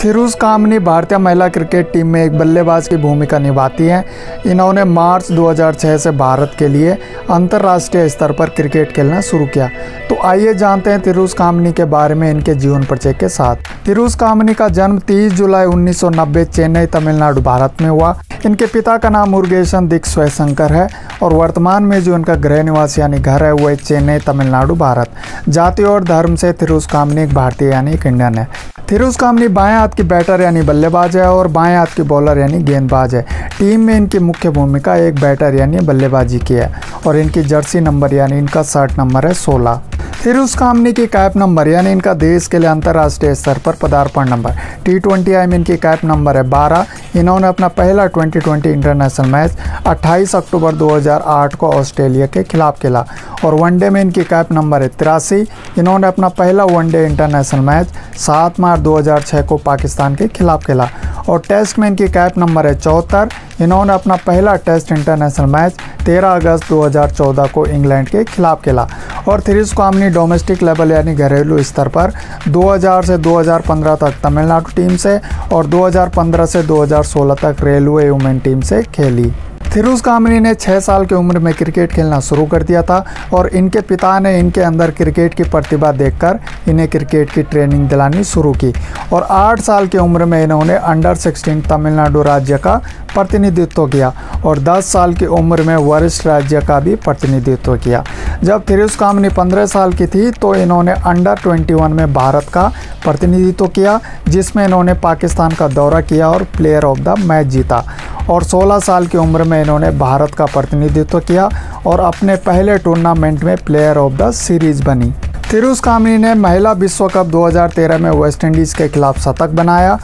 फिरोज कामनी भारतीय महिला cricket team में एक बल्लेबाज की भूमिका निभाती हैं। इन्होंने मार्च 2006 से भारत के लिए अंतर्राष्ट्रीय स्तर पर क्रिकेट खेलना शुरू किया। तो आइए जानते हैं तिरुज कामनी के बारे में इनके जीवन परिचय के साथ। तिरुज कामनी का जन्म 30 जुलाई 1990 चेन्नई, तमिलनाडु, भारत में हुआ। इनके पिता का नाम मुर्गेशन दिक स्वयंकर है और वर्तमान में जो इनका गृह निवास यानी घर है वह चेन्नई, तमिलनाडु, भारत। जाति और धर्म से थिरुज कामनी एक भारतीय यानी एक इंडियन है। थिरुज कामनी बाएँ हाथ की बैटर यानी बल्लेबाज है और बाएँ हाथ की बॉलर यानी गेंदबाज है। टीम में इनकी मुख्य भूमिका एक बैटर यानी बल्लेबाजी की है और इनकी जर्सी नंबर यानी इनका शर्ट नंबर है सोलह। फिरोज कामनी की कैप नंबर, यानी इनका देश के लिए अंतर्राष्ट्रीय स्तर पर पदार्पण नंबर। टी ट्वेंटी आई में इनकी कैप नंबर है बारह। इन्होंने अपना पहला 2020 इंटरनेशनल मैच 28 अक्टूबर 2008 को ऑस्ट्रेलिया के खिलाफ खेला और वनडे में इनकी कैप नंबर है तिरासी। इन्होंने अपना पहला वनडे इंटरनेशनल मैच 7 मार्च 2006 को पाकिस्तान के खिलाफ खेला और टेस्ट में इनकी कैप नंबर है चौहत्तर। इन्होंने अपना पहला टेस्ट इंटरनेशनल मैच 13 अगस्त 2014 को इंग्लैंड के खिलाफ खेला और थ्रिस कामनी डोमेस्टिक लेवल यानी घरेलू स्तर पर 2000 से 2015 तक तमिलनाडु टीम से और 2015 से 2016 तक रेलवे वुमेन टीम से खेली। फिरोज कामनी ने छः साल की उम्र में क्रिकेट खेलना शुरू कर दिया था और इनके पिता ने इनके अंदर क्रिकेट की प्रतिभा देखकर इन्हें क्रिकेट की ट्रेनिंग दिलानी शुरू की और आठ साल की उम्र में इन्होंने अंडर 16 तमिलनाडु राज्य का प्रतिनिधित्व किया और 10 साल की उम्र में वरिष्ठ राज्य का भी प्रतिनिधित्व किया। जब फिरोज कामनी 15 साल की थी तो इन्होंने अंडर 21 में भारत का प्रतिनिधित्व किया, जिसमें इन्होंने पाकिस्तान का दौरा किया और प्लेयर ऑफ़ द मैच जीता। और 16 साल की उम्र में इन्होंने भारत का प्रतिनिधित्व किया और अपने पहले टूर्नामेंट में प्लेयर ऑफ़ द सीरीज़ बनी। थिरुस कामी ने महिला विश्व कप 2013 में वेस्टइंडीज़ के खिलाफ शतक बनाया।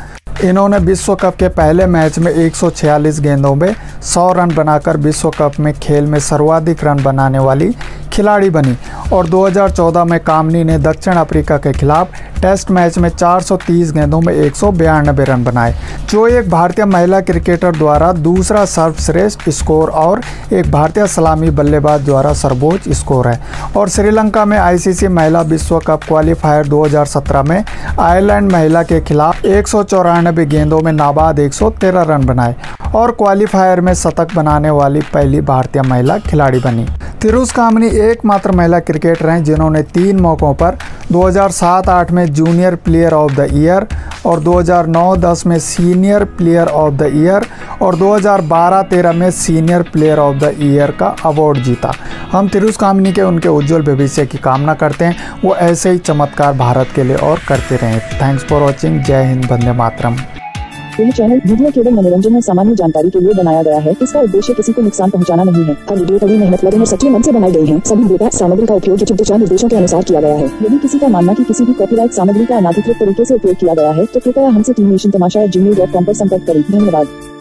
इन्होंने विश्व कप के पहले मैच में 146 गेंदों में 100 रन बनाकर विश्व कप में खेल में सर्वाधिक रन बनाने वाली खिलाड़ी बनी और 2014 में कामनी ने दक्षिण अफ्रीका के खिलाफ टेस्ट मैच में 430 गेंदों में एक सौ रन बनाए। जो एक भारतीय महिला क्रिकेटर द्वारा दूसरा सर्वश्रेष्ठ स्कोर और एक भारतीय सलामी बल्लेबाज द्वारा सर्वोच्च स्कोर है और श्रीलंका में आईसीसी महिला विश्व कप क्वालिफायर 2017 में आयरलैंड महिला के खिलाफ एक गेंदों में नाबाद एक सौ तेरह रन बनाए और क्वालिफायर में शतक बनाने वाली पहली भारतीय महिला खिलाड़ी बनी। तिरुज कामनी एकमात्र महिला क्रिकेटर हैं, जिन्होंने तीन मौक़ों पर 2007-8 में junior player of the year और 2009-10 में senior player of the year और 2012-13 में senior player of the year का अवार्ड जीता। हम तिरुज कामनी के उनके उज्जवल भविष्य की कामना करते हैं। वो ऐसे ही चमत्कार भारत के लिए और करते रहें। थैंक्स फॉर वॉचिंग जय हिंद। वंदे मातरम। यह चैनल वीडियो केवल मनोरंजन में सामान्य जानकारी के लिए बनाया गया है। इसका उद्देश्य किसी को नुकसान पहुंचाना नहीं है। हर वीडियो कड़ी मेहनत लगन और सच्चे मन से बनाई गई है। सभी डेटा, सामग्री का उपयोग उचित दिशा निर्देशों के अनुसार किया गया है। यदि किसी का मानना की किसी भी कॉपीराइट सामग्री का अनाधिकृत तरीके ऐसी उपयोग किया गया है तो कृपया हमसे Team Nation Tamasha Gmail dot com आरोप संपर्क करें। धन्यवाद।